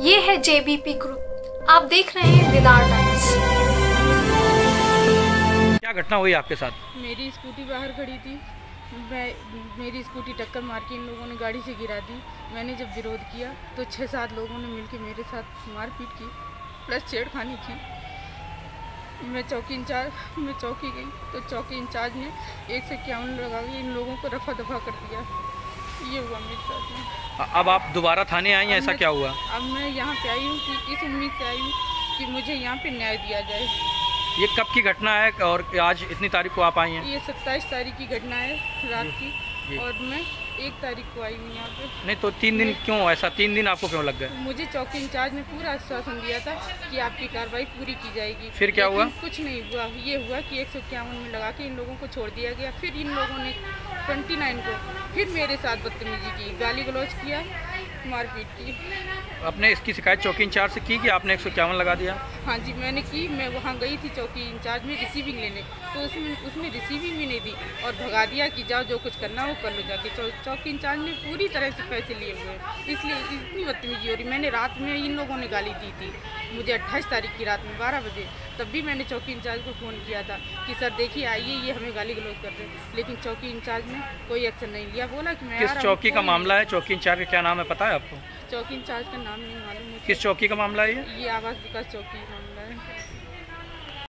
ये है JBP group आप देख रहे हैं विदार टाइम्स। क्या घटना हुई आपके साथ? मेरी स्कूटी बाहर खड़ी थी। मैं मेरी स्कूटी टक्कर मार के इन लोगों ने गाड़ी से गिरा दी। मैंने जब विरोध किया तो छः सात लोगों ने मिलकर मेरे साथ मारपीट की प्लस छेड़खानी की। मैं चौकी इंचार्ज मैं चौकी गई तो चौकी इंचार्ज ने एक से इक्यावन लगा के इन लोगों को रफा दफ़ा कर दिया। ये हुआ मेरे साथ में। अब आप दोबारा थाने आई हैं ऐसा क्या हुआ? अब मैं यहाँ पे आई हूँ कि इस उम्मीद से आई हूँ कि मुझे यहाँ पे न्याय दिया जाए। ये कब की घटना है और आज इतनी तारीख को आप आई हैं? ये सत्ताईस तारीख की घटना है रात की। और मैं एक तारीख को आई हूँ यहाँ पे। नहीं तो तीन दिन क्यों? ऐसा तीन दिन आपको क्यों लग गए मुझे चौकी इंचार्ज ने पूरा आश्वासन दिया था कि आपकी कार्रवाई पूरी की जाएगी। फिर क्या हुआ? कुछ नहीं हुआ। ये हुआ कि एक सौ इक्यावन में लगा के इन लोगों को छोड़ दिया गया। फिर इन लोगों ने ट्वेंटी नाइन को फिर मेरे साथ बदतमीजी की गाली गलौज किया मारपीट की। आपने इसकी शिकायत चौकी इंचार्ज से की कि आपने एक सौ इक्यावन लगा दिया? हाँ जी मैंने की मैं वहाँ गई थी चौकी इंचार्ज में रिसीविंग लेने। तो उसमें उसने रिसीविंग भी नहीं दी और भगा दिया कि जाओ जो कुछ करना हो कर लो जाके। चौ, चौकी इंचार्ज ने पूरी तरह से पैसे लिए हुए इसलिए इतनी बदतमीजी हो रही। मैंने रात में इन लोगों ने गाली दी थी। मुझे अट्ठाईस तारीख की रात में बारह बजे तब भी मैंने चौकी इंचार्ज को फ़ोन किया था कि सर देखिए आइए ये हमें गाली गलौज कर रहे हैं। लेकिन चौकी इंचार्ज ने कोई एक्शन नहीं लिया। बोला कि मैं किस चौकी का मामला है? चौकी इंचार्ज का क्या नाम है? पता है आपको। चौकी इंचार्ज का नाम नहीं मालूम किस चौकी का मामला है ये? ये आवास विकास चौकी का मामला है।